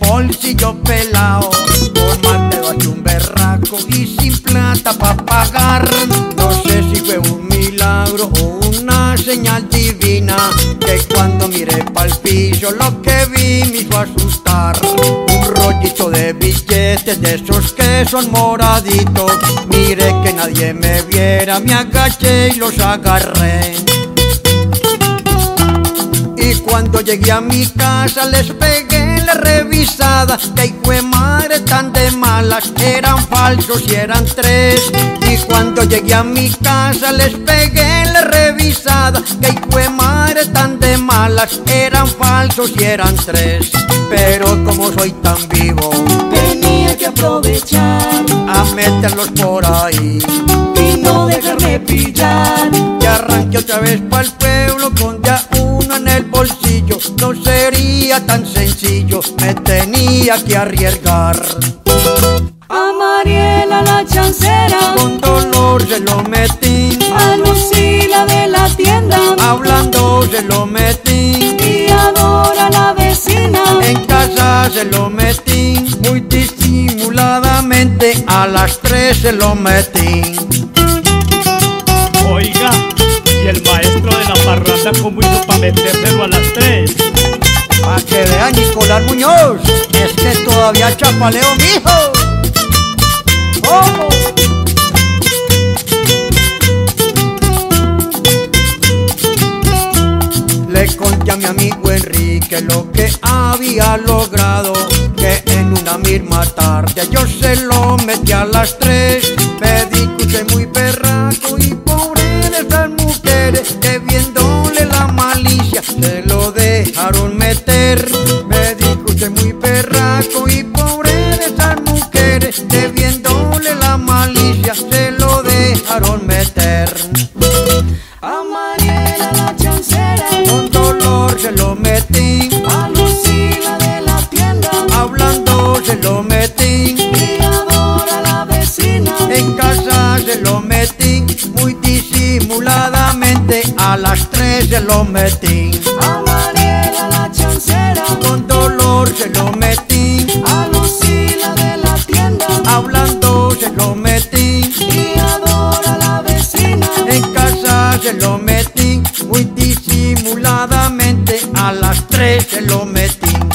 bolsillo pelao. Por mal te doy un berraco y sin plata pa' pagar. No sé si fue un milagro o una señal divina. Que cuando miré pa'l piso lo que vi me hizo asustar. Un rollito de billetes de esos que son moraditos. Mire que nadie me viera, me agaché y los agarré. Cuando llegué a mi casa les pegué la revisada Que hijo de madre tan de malas Eran falsos y eran tres. Y cuando llegué a mi casa les pegué la revisada Que hijo de madre tan de malas Eran falsos y eran tres. Pero como soy tan vivo Tenía que aprovechar A meterlos por ahí. y no dejarme pillar. Y arranqué otra vez pa'l pueblo con bolsillo. No sería tan sencillo, me tenía que arriesgar. A Mariela la chancera, Con dolor se lo metí, a Lucila de la tienda hablando se lo metí. y a Dora la vecina. En casa se lo metí, muy disimuladamente a las tres se lo metí. Oiga, y el maestro de la parranda, ¿cómo hizo para tres? Pa' que vea Nicolás Muñoz, es que todavía chapaleo mijo. Le conté a mi amigo Enrique lo que había logrado Que en una misma tarde yo se lo metí a las tres y pobre de esas mujeres Que viéndole la malicia se lo dejaron meter A Mariela la chancera, Con dolor se lo metí a Lucila de la tienda Hablando se lo metí, y a Dora la vecina. en casa se lo metí, muy disimuladamente a las tres se lo metí. Con dolor se lo metí, a Lucila de la tienda hablando se lo metí, y a Dora la vecina. en casa se lo metí, muy disimuladamente a las tres se lo metí.